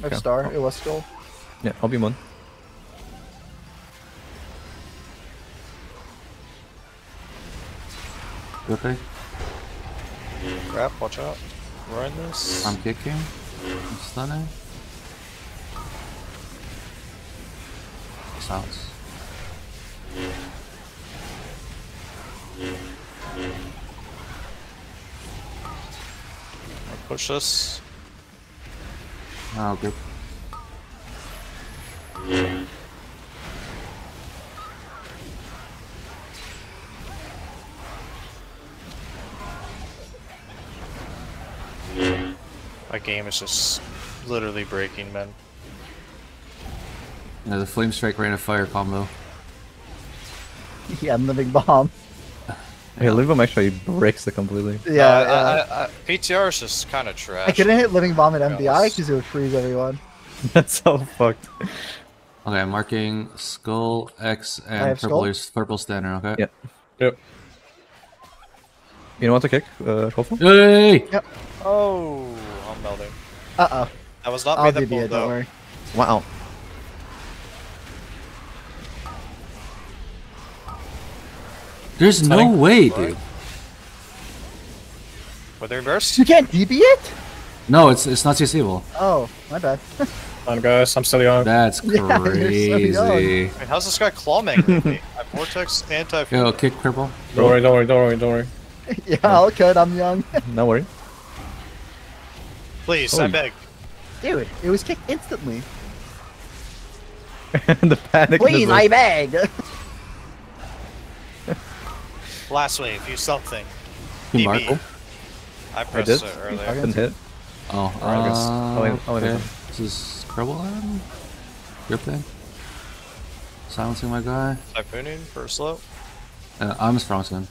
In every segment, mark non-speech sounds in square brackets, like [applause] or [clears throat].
I have Okay. star. It was skull. Yeah, I'll be one. Okay. Crap, watch out. We're in this. I'm kicking. I'm stunning. Sounds. Push this. Ah, oh, good. My game is just literally breaking, man. Yeah, the flame strike rain of fire combo. [laughs] Yeah, and living bomb. Yeah, Living Bomb actually breaks it completely. Yeah, Uh, yeah. I, I, I, PTR is just kind of trash. I couldn't hit living bomb at MDI because it would freeze everyone. [laughs] That's so fucked. Okay, I'm marking skull, X, and purple, skull? purple standard, okay? Yep. Yep. You know what to kick, uh, Kofu? Hey! Oh, I'm melting. Uh oh. That was not I'll me that pulled it. Don't though. worry. Wow. There's no way, dude. Were they reversed? You can't DB it? No, it's it's not CCable. Oh, my bad. [laughs] Fine, guys. I'm still young. That's Yeah, you're so crazy. Wait, how's this guy clawing [laughs] me? I Vortex anti. Yo, kick purple. Don't worry, don't worry, don't worry, don't worry. [laughs] yeah, I'll cut. I'm young. No worry. Please, Oh, I beg. Dude, it was kicked instantly. the panic. Please, is I beg. Last wave, use something. You mark. DB. I did? pressed it earlier. Didn't hit. Oh, I guess- uh, oh, wait, oh, wait, okay. okay. This is purple item? Your thing? Silencing my guy. Typhooning for slow. Uh, I'm Strongson.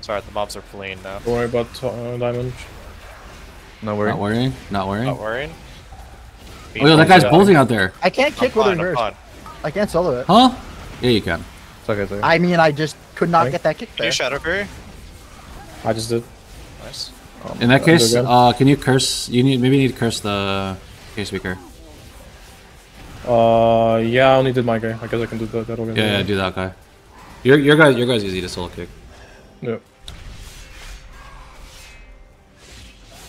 Sorry, the mobs are fleeing now. Don't worry about uh, diamond. No worry. Not worrying. Not worrying. Not worrying. Oh, yo, that guy's Yeah. bolting out there. I can't I'm kick with fine, I'm reverse. Fine. I can't solo it. Huh? Yeah, you can. It's okay, it's okay. I mean, I just could not Okay. get that kick Can you. Shadow Fury? I just did. Nice. In that case, uh, can you curse? You need maybe you need to curse the case speaker. Uh, yeah, I only did my guy. I guess I can do that. That again. Yeah, yeah, do that guy. Your your guy your guy's easy to solo kick. Yeah.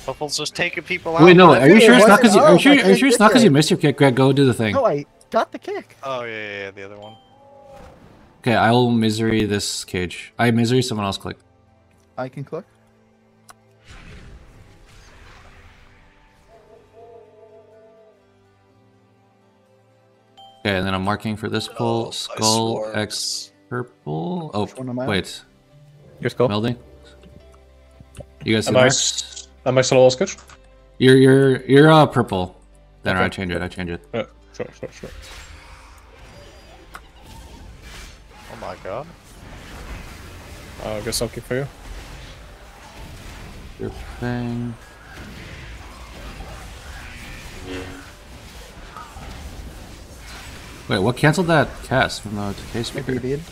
Buffalo's just taking people out. Wait, no. Are you sure it's not because you? Are you sure? Are you sure it's not because you missed your kick? Greg, go do the thing. No, I got the kick. Oh, yeah, yeah, yeah, the other one. Okay, I will misery this cage. I misery someone else click. I can click. Okay, and then I'm marking for this pull. Skull X purple. Oh, am I on? wait. Your skull. Melding. You guys see Am I, marks? Am I still all sketch? You're you're you're uh purple. Then Okay. I change it. I change it. Yeah, sure, sure, sure. Oh my god. Uh, I guess I'll keep for you. Your thing. Wait, what canceled that cast from the case I speaker? DB'd.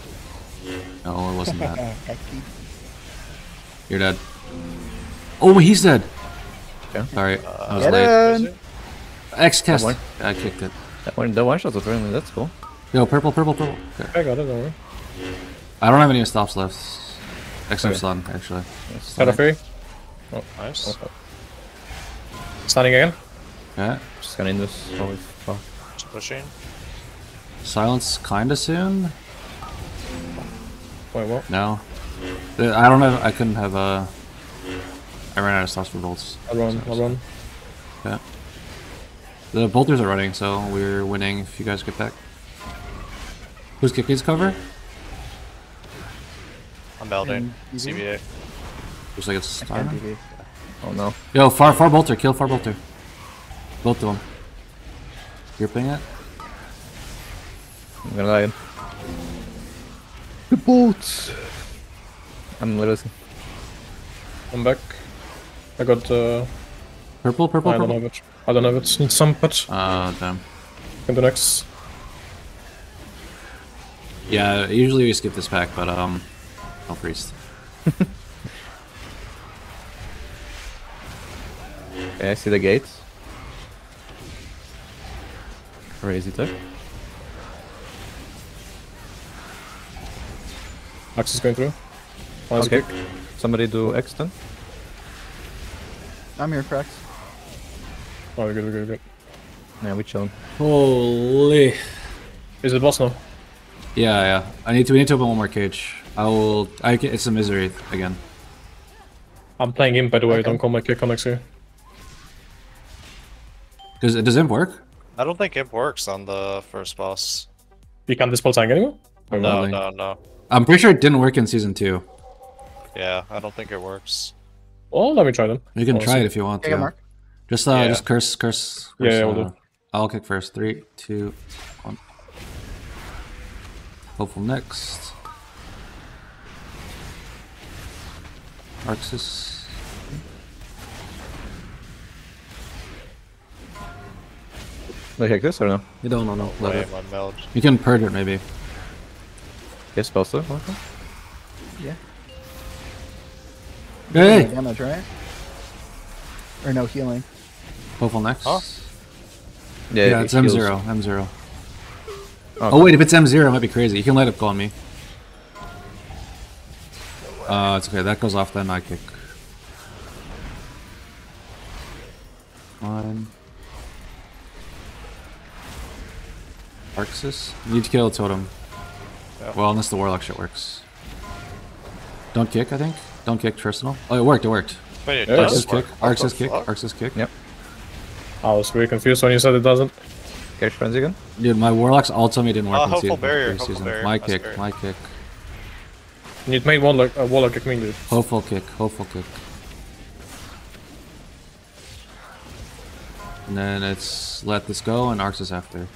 No, it wasn't that. [laughs] You're dead. Oh, he's dead. Okay. Sorry, I was Get late. in. X cast. I kicked it. That one, the one shot was really that's cool. Yo, purple, purple, purple. Okay. I got it, don't worry. I don't have any stops left. Except Okay. stun, actually. Shadow Fury. Nice. Standing again. Okay. Just gonna end this. Holy fuck. Just pushing. Silence kinda soon? Wait, what? No. Uh, I don't have. I couldn't have. Uh, I ran out of stops for bolts. I run, I run. Yeah. The bolters are running, so we're winning if you guys get back. Who's kicking his cover? I'm melding. CBA. Looks like it's I can't Star. DB. Oh no. Yo, far far bolter, kill far bolter. Both of them. You're playing it? I'm gonna die. The boots. I'm literally. I'm back. I got, uh, Purple, purple, I don't purple. Have it. I don't have it. Need some patch. Uh, damn. Can do next. Yeah, usually we skip this pack, but um, no priest. Okay, I see the gates. Crazy tech. Axe is going through. Nice Okay. Somebody do X then. I'm here, Prax. Oh, we're good, we're good, we're good. Yeah, we chilling. Holy. Is it boss now? Yeah, yeah. I need to. We need to open one more cage. I will. I can, it's a misery again. I'm playing him, by the way. Okay. Don't call my kick on next here. Does it? Does it work? I don't think it works on the first boss. You can't dispel tank anymore? Or No, Really? no, no. I'm pretty sure it didn't work in season two. Yeah, I don't think it works. Well, let me try them. You can Awesome. try it if you want Okay, to. Mark. Just uh, Yeah. just curse, curse. Yeah, curse, yeah, we'll uh, do. I'll kick first. Three, two, one. Hopeful next. Arxis. Do I kick this or no? You don't know. No, let it. You can purge it maybe. Yes, supposed to. Okay. Yeah. Hey. Damage, right? Or no healing. Hopeful next. Huh? Yeah, it it's heals. M0. M0. Okay. Oh wait, if it's M0, it might be crazy. You can light up go on me. Uh, it's okay. That goes off. Then I kick. One. Arxis? You need to kill a totem. Yeah. Well, unless the warlock shit works. Don't kick, I think. Don't kick personal. Oh, it worked. It worked. Wait, it Yeah, does Arxis kick. work. What the Arxis kick. Arxis kick. Yep. I was really confused when you said it doesn't. Catch frenzy again. Dude, my warlock's ult on me didn't work Ah, in season, barrier, first hopeful season. barrier. My kick. great. My kick. You'd make one like a uh, warlock kick me, dude. Hopeful kick. Hopeful kick. And then it's let this go and Arxis after.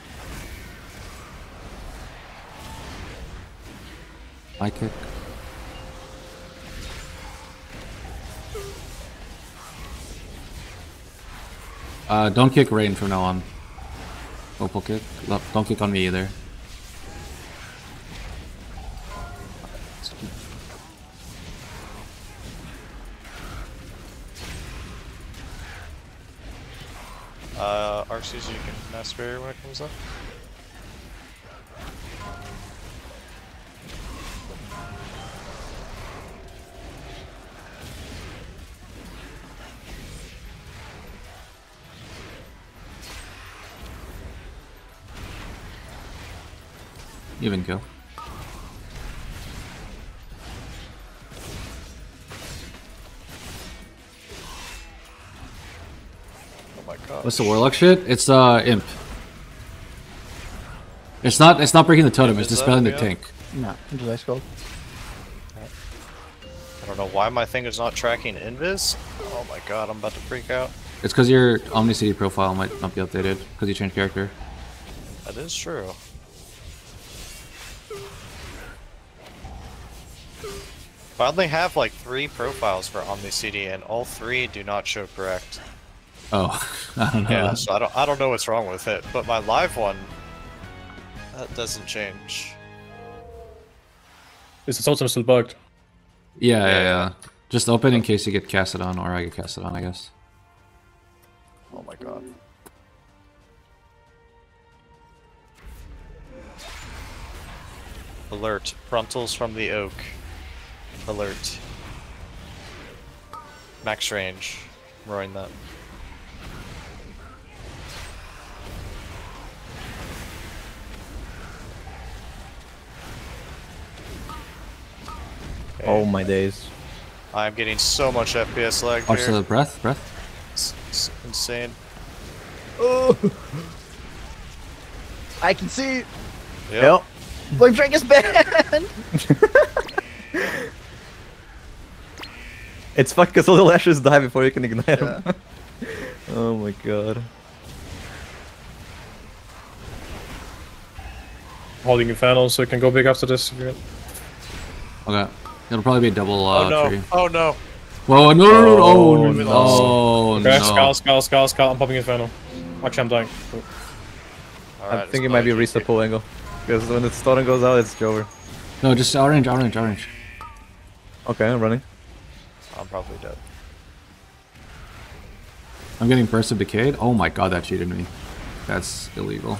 My kick. Uh, don't kick Rain from now on. Hopeful kick. Don't kick on me either. Uh, Arxes, you can mass barrier when it comes up. Even kill. Oh my god. What's the warlock shit? It's uh imp. It's not it's not breaking the totem, it's Is that- dispelling the yeah? tank. No, just ice cold. I don't know why my thing is not tracking invis. Oh my god, I'm about to freak out. It's because your OmniCD profile might not be updated because you changed character. That is true. I only have like three profiles for OmniCD, and all three do not show correct. Oh, [laughs] I don't know. Yeah, so I don't, I don't know what's wrong with it, but my live one, that doesn't change. Is the totem still bugged? Yeah, yeah, Yeah. yeah. Just open in case you get casted on, or I get casted on, I guess. Oh my god. Alert. Frontals from the oak. Alert. Max range. Roaring that. Oh my days. I'm getting so much FPS lag oh, Watch here. the breath, breath. It's, it's insane. Oh! I can see. Yep. Flame Drake is banned. [laughs] It's fuck because all the lashes die before you can ignite them. [laughs] oh my god. Holding Infernal so you can go big after this if you want. Okay. It'll probably be a double uh, oh no. tree. Oh no. Whoa, no, no, no, no, Oh, we no, lost. oh, Okay, no. Skull, Skull, Skull, Skull. I'm popping Infernal. Actually, I'm dying. Oh. Alright, I it's think it might be a GG. reset pull angle. Because when the storm goes out, it's Jover. No, just orange, orange, orange. Okay, I'm running. I'm probably dead. I'm getting burst of decayed. Oh my god, that cheated me. That's illegal.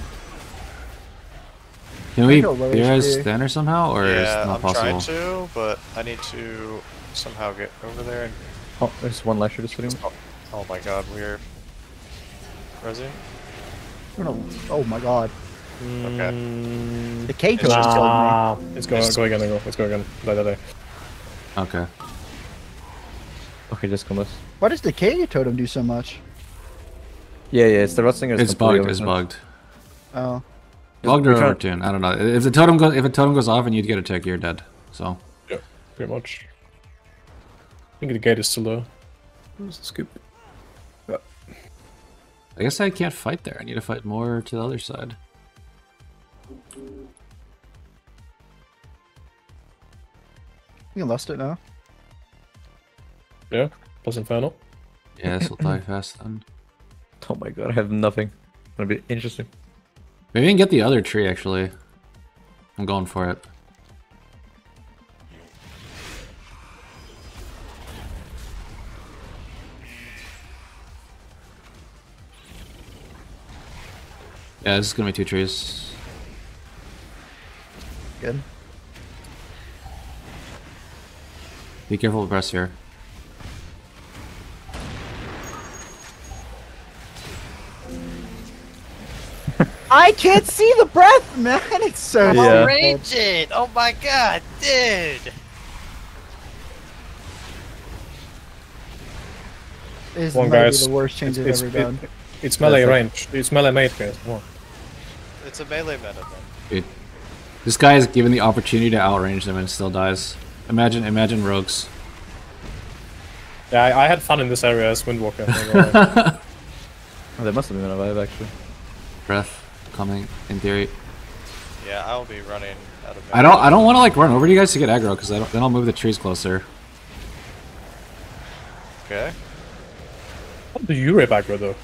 Can we go low BRS HP. Somehow, or is it yeah, not I'm possible? trying to, but I need to somehow get over there. And, Oh, there's one lasher just sitting. oh, oh my god, we're Resi? I. Oh my god. Okay. The K just killed me. Nah. Let's go, go again, go. Let's go again. Die, die, die. Okay. Okay, just come this. Why does the K totem do so much? Yeah, yeah, it's the Rotsinger. It's bugged. It's bugged. Oh. Bugged or we try- I don't know. If the totem goes, if a totem goes off and you get a tick, you're dead. So Yeah, pretty much. I think the gate is still low. Where's the scoop? I guess I can't fight there. I need to fight more to the other side. You lost it now. Yeah, plus Infernal. Yeah, this [clears throat] will die fast then. Oh my god, I have nothing. Gonna be interesting. Maybe I can get the other tree actually. I'm going for it. Yeah, this is gonna be two trees. Good. Be careful with breast here. I can't see the breath, man. It's so I'm Yeah. on range it! Oh my god, dude! This Come on, might guys. the worst change I've It's, ever it, done. it's melee Perfect. range. It's melee mate, guys. Come. It's a melee meta, man. Dude, this guy is given the opportunity to outrange them and still dies. Imagine, imagine rogues. Yeah, I, I had fun in this area as Windwalker. I'm [laughs] not gonna lie. Oh, there must have been a vibe actually. Breath coming in theory. Yeah, I'll be running out of I don't, I don't want to like run over to you guys to get aggro because then I'll move the trees closer. Okay. How do you rape aggro though?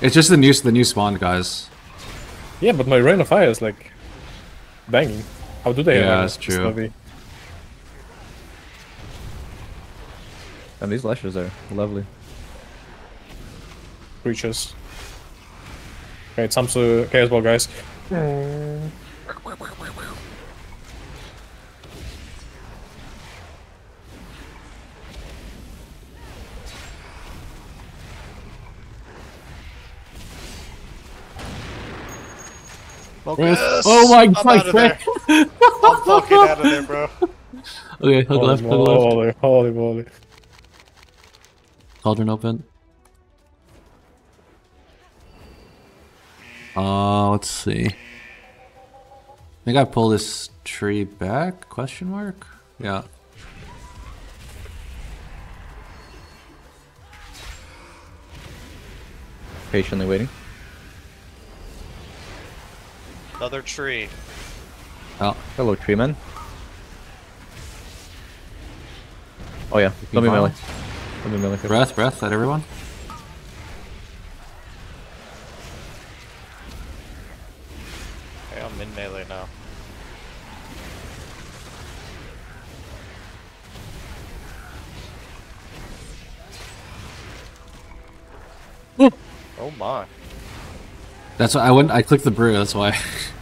It's just the new, the new spawn guys. Yeah, but my rain of fire is like banging. How do they? Yeah, have that's this true. heavy? And these lashes are lovely. creatures. Okay, it's time to chaos ball, guys. Focus! Oh my I'm god! out of there. I'm fucking out of there, bro. Okay, hook Holy left, hook left. moly, holy moly. Cauldron open. Uh, let's see. I think I pull this tree back? Question mark? Yeah. Patiently waiting. Another tree. Oh, Hello, tree man. Oh yeah, let me file. melee. Let me melee. first. breath, breath at everyone. Oh my. That's why I went. I clicked the brew. That's why. [laughs]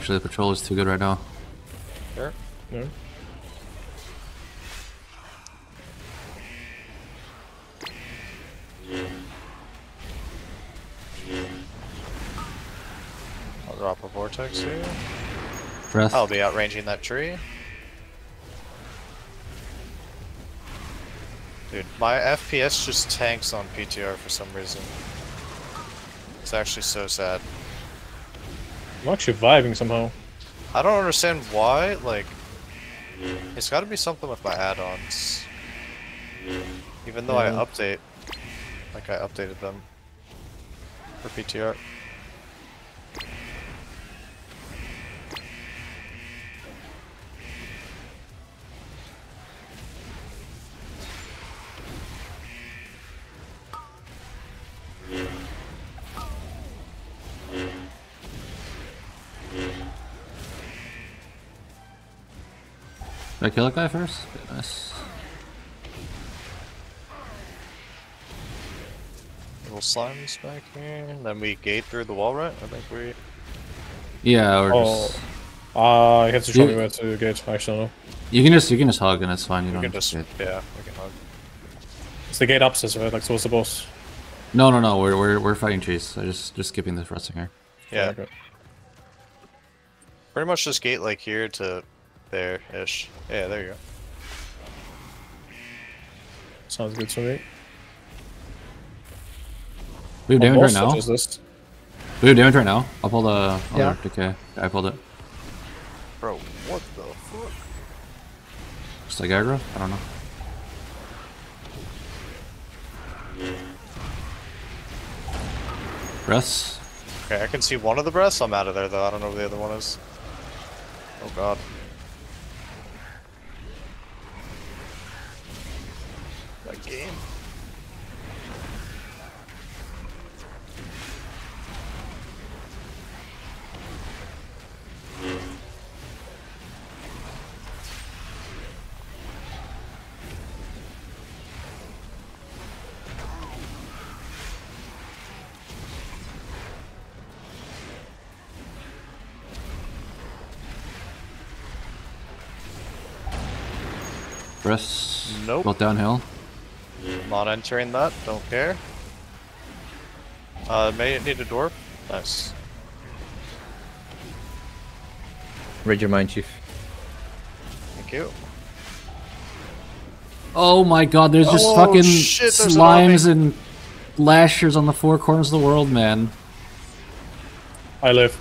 Actually, the patrol is too good right now. Sure. No. I'll drop a vortex here. Breath. I'll be outranging that tree. Dude, my FPS just tanks on PTR for some reason. It's actually so sad. I'm actually vibing somehow. I don't understand why. Like, it's got to be something with my add-ons. Even though Yeah. I update, like I updated them for PTR. I kill that guy first? Yes. Little slimes back here, and then we gate through the wall, right? I think we. Yeah, or Oh. just Ah, you have to show me where to get. I actually don't you can just you can just hug and it's fine. You We don't can have just to- yeah, we can hug. It's the gate upstairs, right? Like towards the boss. No, no, no. We're we're we're fighting trees. I just just skipping this wrestling here. Yeah, Okay. pretty much just gate like here to there ish. Yeah, there you go. Sounds good to me. We have damage right now. switch is this? We have damage right now. I'll pull the other Yeah. decay. I pulled it. Bro, what the fuck? Just like aggro. I don't know. Breaths. Okay, I can see one of the breaths. I'm out of there though. I don't know where the other one is. Oh god. That game. Breaths. Nope. Both downhill. Not entering that. Don't care. Uh, may need a door. Nice. Read your mind, Chief. Thank you. Oh my god, there's just Oh, fucking shit, there's an slimes and lashers on the four corners of the world, man. I live.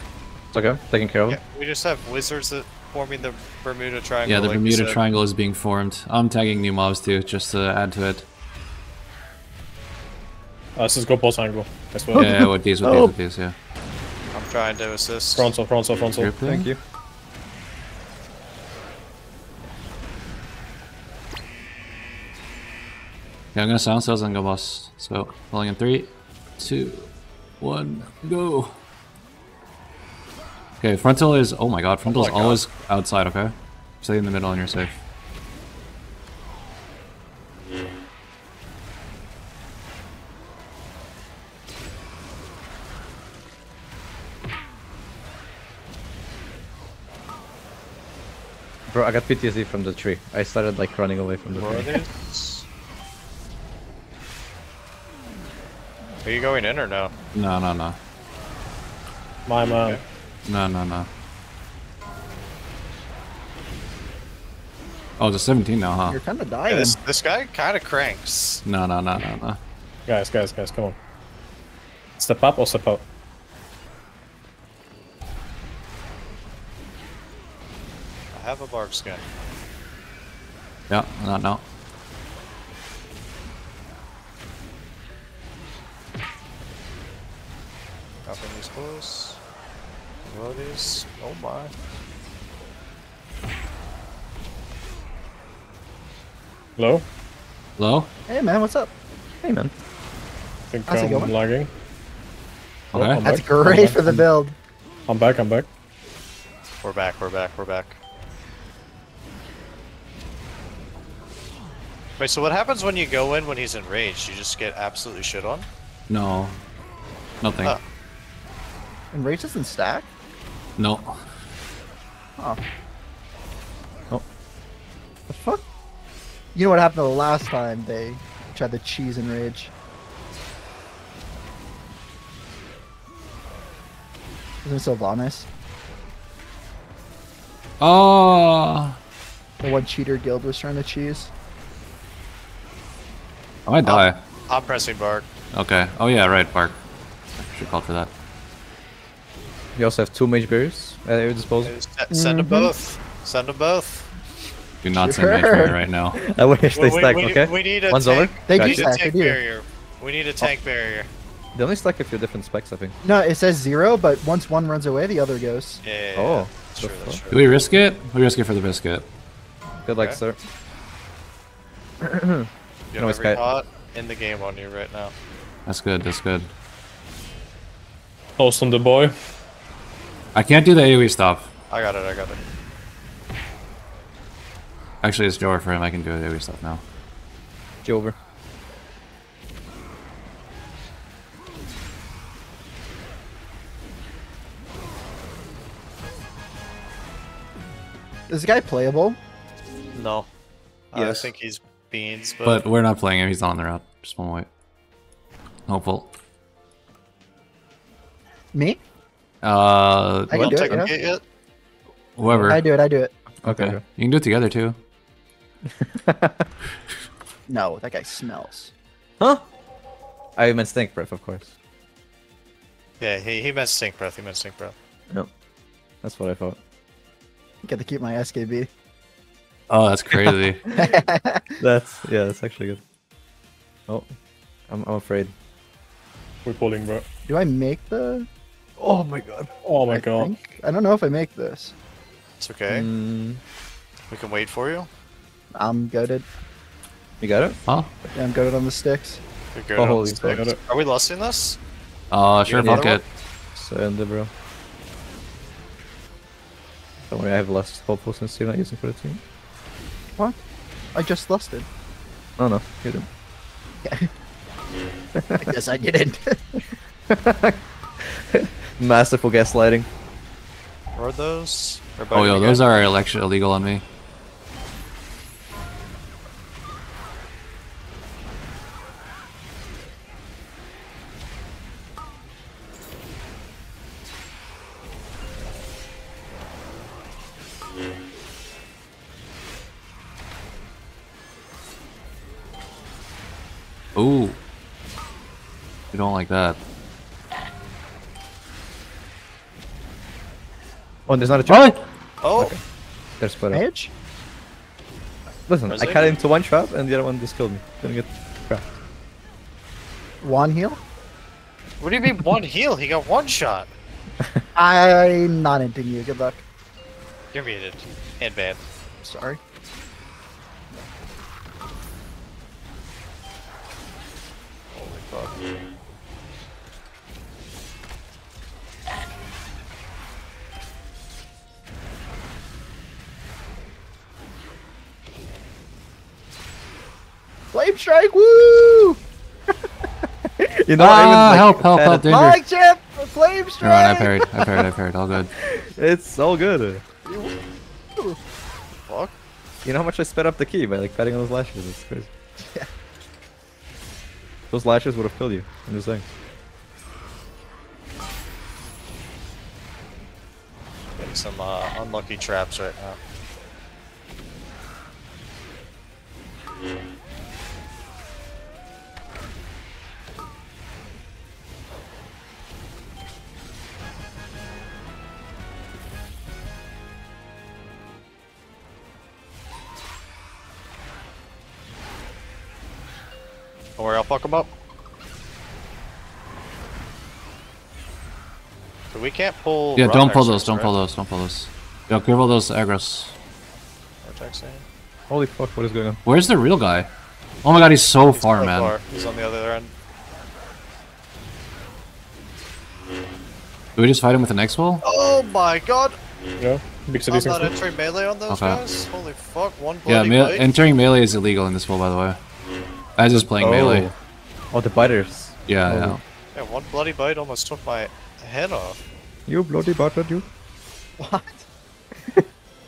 It's okay. Taken care of. Yeah, we just have wizards that forming the Bermuda Triangle. Yeah, the like Bermuda. Triangle is being formed. I'm tagging new mobs too, just to add to it. Uh, let's just go boss angle. That's what. Yeah, with these, with these, with these, yeah. I'm trying to assist. Frontal, frontal, frontal. Gripping. Thank you. Yeah, I'm gonna sound cells and go boss. So, rolling in three, two, one, go. Okay, frontal is. Oh my god, frontal is my God. always outside, okay? Stay in the middle and you're safe. I got PTSD from the tree. I started like running away from the Where are tree. Are you going in or no? No, no, no. My man. No, no, no. Oh, it's a 17 now, huh? You're kind of Yeah, dying. this this guy kind of cranks. No, no, no, no, no. Guys, guys, guys, come on. Step up or step out? Have a barb skin. Yeah, not now. Dropping these close. Blow these. Oh my. Hello? Hello? Hey man, what's up? Hey man. I think How's I'm going? lagging. Oh, Okay. I'm That's back, I'm great back, for the build. I'm back, I'm back. We're back. We're back. We're back. Wait. So what happens when you go in when he's enraged? You just get absolutely shit on. No. Nothing. Uh. And rage doesn't stack. no. Oh. Oh. The fuck? You know what happened the last time they tried the cheese and rage? Isn't it Sylvanas? Oh! The one cheater guild was trying to cheese? I might die. I'm pressing bark. Okay. Oh yeah, right, Bark. I should call for that. You also have two mage barriers at your disposal. S- Send them mm-hmm. both. Send them both. Do not send Mage Barrier right now. [laughs] I wish they We- we- stack, we, okay? We need a One's tank. over? They Gotcha. do We need a stack, tank barrier. We need a oh. tank barrier. They only stack a few different specs, I think. No, it says zero, but once one runs away, the other goes. Yeah. yeah, yeah. Oh, That's the true. That's fuck? Do we risk it? We risk it for the biscuit. Good luck, Okay. sir. [clears throat] You have it's every got- pot in the game on you right now. That's good. That's good. Toast on the boy. I can't do the AoE stop. I got it. I got it. Actually, it's Joer for him. I can do the AoE stop now. Get over. Is this guy playable? No. Yes. I think he's beans, but, But we're not playing him. He's not on the route. Just one wait. Hopeful. Me? Uh, I can Well, do it. take Yeah. a hit yet? whoever. I do it. I do it. Okay. Okay. You can do it together too. [laughs] No, that guy smells. Huh? I meant stink breath, of course. Yeah, he, he meant stink breath. He meant stink breath. No. That's what I thought. Got to keep my SKB. Oh, that's crazy. [laughs] That's yeah, that's actually good. Oh, I'm I'm afraid. We're pulling, bro. Do I make the? Oh my god. Oh my I god. think? I don't know if I make this. It's okay. Mm, We can wait for you. I'm goaded. you got it? huh? Yeah, I'm goaded on the sticks. We're good Oh, on the holy sticks. fuck. Are we lusting this? Uh, sure, got fuck another it. Send it, bro. Don't worry, I have lost hopeful since you're not using for the team. What? I just lusted. Oh no, you didn't. [laughs] I guess I didn't. Masterful gaslighting. Or those? Oh, yo, those are election illegal on me. Ooh. You don't like that. Oh, and there's not a trap. Oh! There's split up. Mage? Listen, Where's I cut into one trap and the other one just killed me. Didn't get trapped. One heal? What do you mean one heal? He got one shot. [laughs] I'm not into you. Good luck. You're muted. And banned. Sorry. Strike! Woo! [laughs] You know, Ah, I help, help, help, danger. Mike chip! Flame Never strike! mind, I parried, I parried, I parried, all good. [laughs] It's all good. Fuck. You know how much I sped up the key by like betting on those lashes? It's crazy. Yeah. [laughs] Those lashes would have killed you. I'm just saying. Getting some uh, unlucky traps right now. Don't worry, I'll fuck him up. But we can't pull. Yeah, don't pull extras, those, don't right? pull those, don't pull those. Yo, all those aggros. Vortex. Holy fuck, what is going on? Where's the real guy? Oh my god, he's so far, So man. far. He's on the other end. Do we just fight him with an X-Wall? Oh my god! Yeah. Big I'm cities. not entering melee on those Okay. guys. Holy fuck! One Yeah, me bite. entering melee is illegal in this world, by the way. As is playing melee. Oh, the biters. Yeah, Oh. yeah. Yeah, one bloody bite almost took my head off. You bloody bastard, you. What?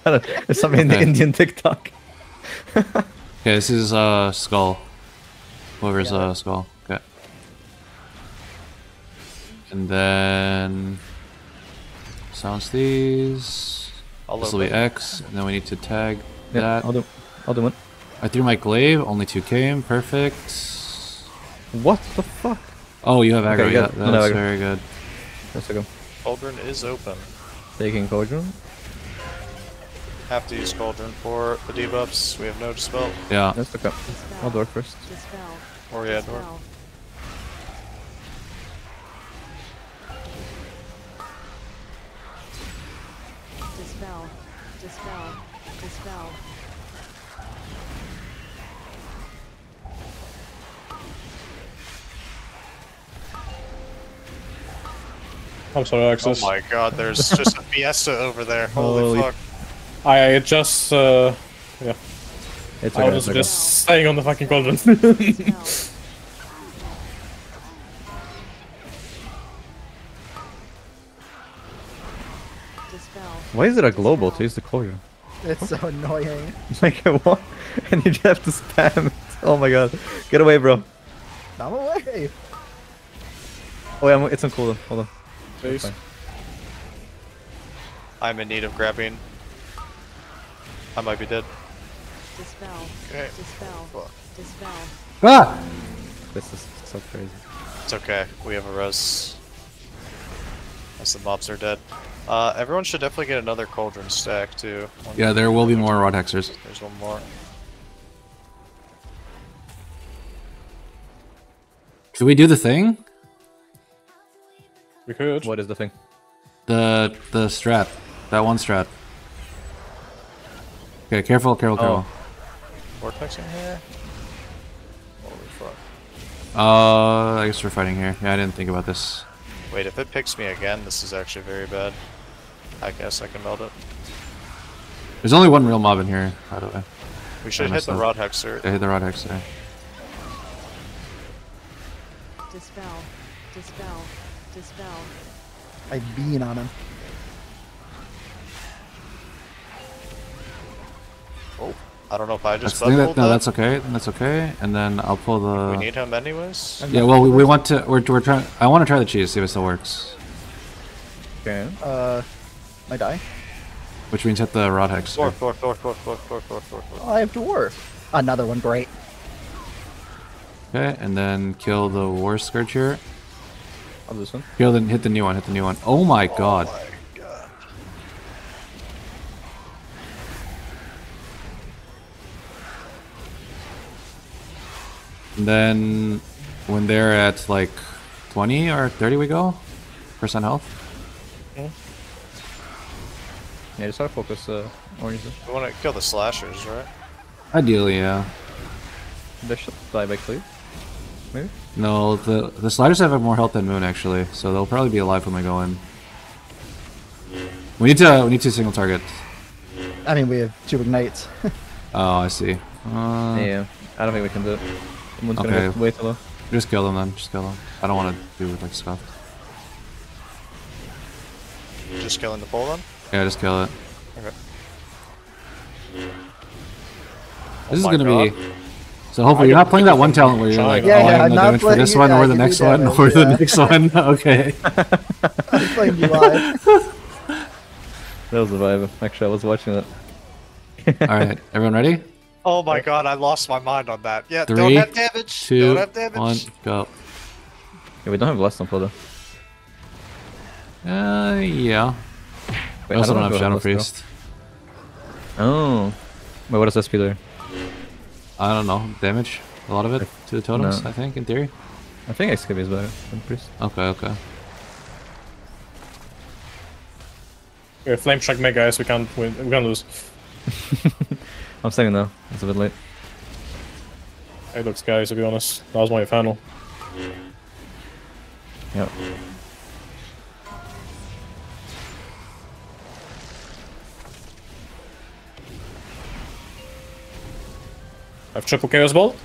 I don't know, It's some Indi- Okay. Indian TikTok. [laughs] Okay, this is uh skull. Whoever's uh skull. Okay. And then sounds these. This will be. X, and then we need to tag Yeah, that. I'll do. I'll do one. I threw my glaive, only two came, perfect. What the fuck? Oh, you have aggro, you yeah, got- no, that's very good. One second. Cauldron is open. Taking Cauldron. Have to use Cauldron for the debuffs. We have no dispel. Yeah. Let's look up. Dispel. I'll door first. Dispel. Or yeah, door. Dispel. Dispel. Dispel. I'm sorry, Oh my god, there's just a Fiesta over there. Holy, Holy fuck. I just, uh, It's I okay. was it's okay. just staying on the fucking cauldron. Dispel. Dispel. Why is it a global to use the Cauldron? It's so annoying. [laughs] like what? [laughs] And you just have to spam it. Oh my god. Get away, bro. I'm away. Oh yeah, I'm- it's on cooldown. Hold on. Please. Fine. I'm in need of grabbing. I might be dead. Dispel. Okay. Dispel. Fuck. Dispel. Ah! This is so crazy. It's okay. We have a res. As the mobs are dead. Uh, everyone should definitely get another cauldron stack too. One- Yeah, there will be more rod hexers. There's one more. Should we do the thing? We could. What is the thing? The the strat. That one strat. Okay, careful, careful, careful. Vortex in here? Holy fuck. Uh, I guess we're fighting here. Yeah, I didn't think about this. Wait, if it picks me again, this is actually very bad. I guess I can melt it. There's only one real mob in here, by the way. We should I hit the Rod Hexer. Hit the rod hexer. Dispel. Dispel this valve. I bean on him. Oh, I don't know if I just that's, that, No, that's okay. That's okay. And then I'll pull the. We need him anyways. Yeah. Well, we, we want to. We're, we're trying. I want to try the cheese. See if it still works. Okay. Uh, I die. Which means hit the rod hex. Dwarf, dwarf, dwarf, dwarf, dwarf, dwarf, dwarf, dwarf. Oh, I have dwarf. Another one, great. Okay, and then kill the war scourge here. I'll this one. Kill the hit the new one. Hit the new one. Oh my god. And then when they're at like 20 or 30 we go percent health. Yeah, just gotta focus uh, oranges. We want to kill the slashers, right? Ideally, yeah. They should die by cleave. Maybe? No, the the sliders have more health than Moon actually, so they'll probably be alive when we go in. We need to we need to single target. I mean, we have two ignites. [laughs] Oh, I see. Uh, yeah. I don't think we can do it. Someone's gonna Okay. get way too low. Just kill them then. Just kill them. I don't want to do like stuff. Just killing the pole then? Yeah, just kill it. Okay. This is gonna God. be. So hopefully you're not playing that one talent where you're like, Yeah, oh, yeah, I have I'm no not damage for this one or the next one or the next one. [laughs] Okay. [laughs] I'm playing you live. That was the vibe. Actually, I was watching it. All right, everyone ready? Oh my god, I lost my mind on that. Yeah, Three, don't have damage. Two, don't have damage. one, go. Yeah, we don't have less on though. Uh, yeah. Wait, I also how don't do have Shadow Priest. Oh. Wait, what does SP do? I don't know. Damage. A lot of it to the totems, No. I think, in theory. I think XKB is better than Priest. Okay, okay. We Flame Strike Mega, guys. We can't win. We can't lose. [laughs] I'm saying no. It's a bit late. It looks guys, to be honest. That was my final. Yeah. I have triple Chaos Bolt.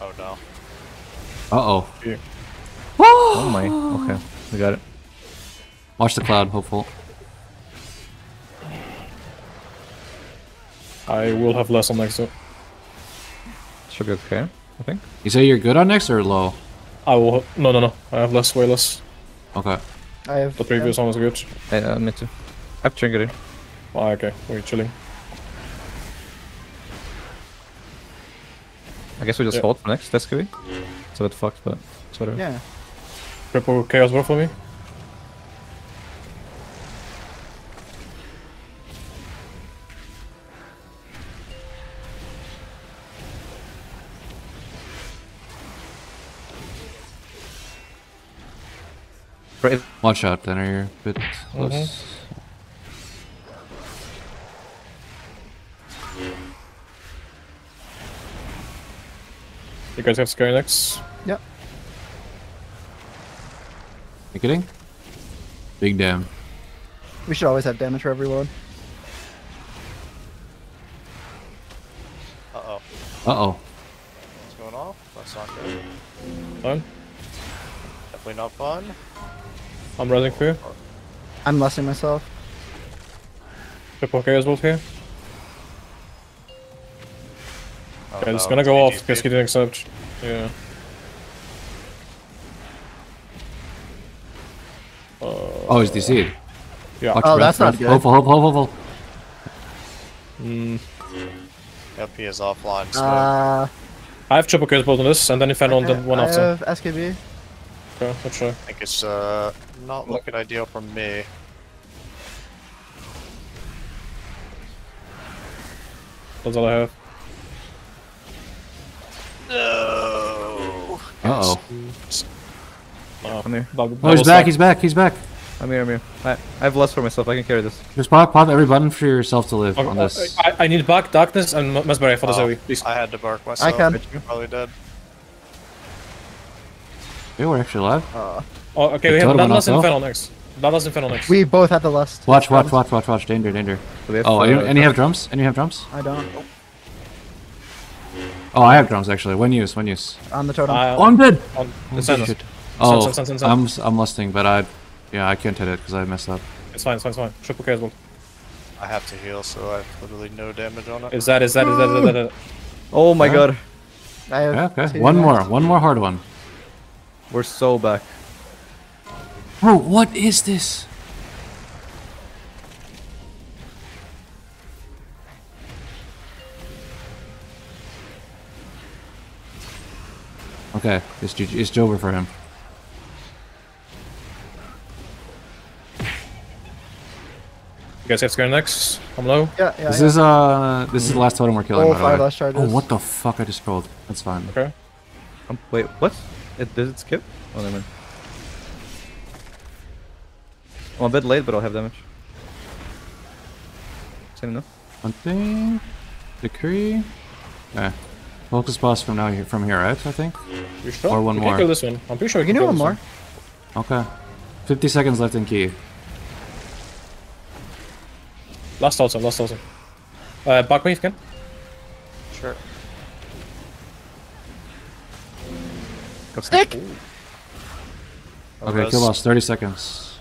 Oh no. Uh oh. Oh my. Okay. We got it. Watch the cloud, hopeful. I will have less on next though. Should be okay, I think. You say you're good on next or low? I will. No, no, no. I have less, way less. Okay. I have. The previous one was good. Hey, uh, me too. I've triggered it. Ah, okay. We're chilling. I guess we just yeah. hold for next That's QE. It's a bit fucked, but it's whatever. Yeah. Triple Chaos War for me. Watch out! then are you a bit close? Mm -hmm. You guys have Scary next. Yep. You kidding? Big damn. We should always have damage for everyone. Uh oh. Uh-oh. What's going off? That's not good. Fine. Definitely not fun. I'm running for you. I'm lusting myself. Triple Chaos Bolt here. Oh, Okay, it's no, gonna go off GG, because he didn't accept. Yeah. Uh, Oh, he's DC'd. yeah. Watch Oh, your that's breath, not good. Hopeful, hopeful, hopeful, hopeful. Mm, Yep, he is offline. So Uh, I have triple Chaos Bolt on this, and then Inferno on the one after. I have SKB. Okay, let's try. I think it's uh not looking ideal from me. That's all I have. No. Uh-oh. Oh, I'm here. that- that Oh, he's back, like- he's back, he's back. I'm here, I'm here. I, I have lust for myself, I can carry this. Just pop, pop every button for yourself to live Oh, on oh, this. I, I need Bug, Darkness, and M- Mesbury for the Oh, Zoe, please. I had to bark myself. can. You're probably dead. Yeah, we're actually alive. Uh, Oh, okay, we have Totem Bloodlust went off, Inferno next. Bloodlust Inferno next. we both had the lust. Watch, watch, watch, watch, watch. Danger, danger. So Oh, uh, and, and you have drums? And you have drums? I don't. Oh, I have drums actually. When use, when use. On the totem. Uh, Oh, I'm dead! on, Oh, send shit. Oh, send, send, send, send. I'm, s- I'm lusting, but I... Yeah, I can't hit it because I messed up. It's fine, it's fine, it's fine. Triple Chaos Bolt. I have to heal, so I have literally no damage on it. Is that, is that, is that, is that, is that, Oh my Yeah. god. I have Yeah, okay. One more. next. One more hard one. We're so back. Bro, what is this? Okay, it's, GG it's Jover for him. You guys have to go next? I'm low. Yeah, yeah. This yeah. is uh, this is the last totem we're killing. All five last charges. Oh, what the fuck! I just rolled. That's fine. Okay. Um, wait, what? It, did it skip? Oh, never mind. I'm a bit late, but I'll have damage. Same enough. One thing, decree. Yeah, focus boss from now here, from here, right? I think. You sure? Or one we more. can kill this one. I'm pretty sure We we can do one this more. Okay. Fifty seconds left in key. Last also, last also. Uh, back me if you can. Sure. Go Stick! Okay, kill boss. Thirty seconds.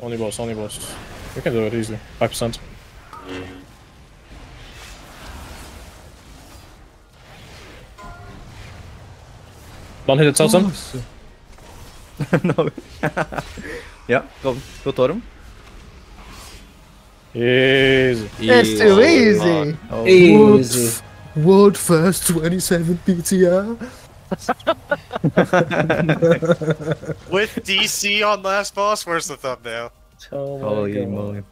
Only boss, only boss. We can do it easily. 5%. Don't hit it, Selson. no. yeah, go, go totem. Easy. It's too easy. Oh, Easy. World first 27 PTR. [laughs] With DC on last boss, where's the thumbnail? Oh Holy God. moly.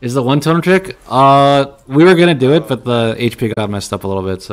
Is the one totem trick? Uh, we were gonna do it, but the HP got messed up a little bit. So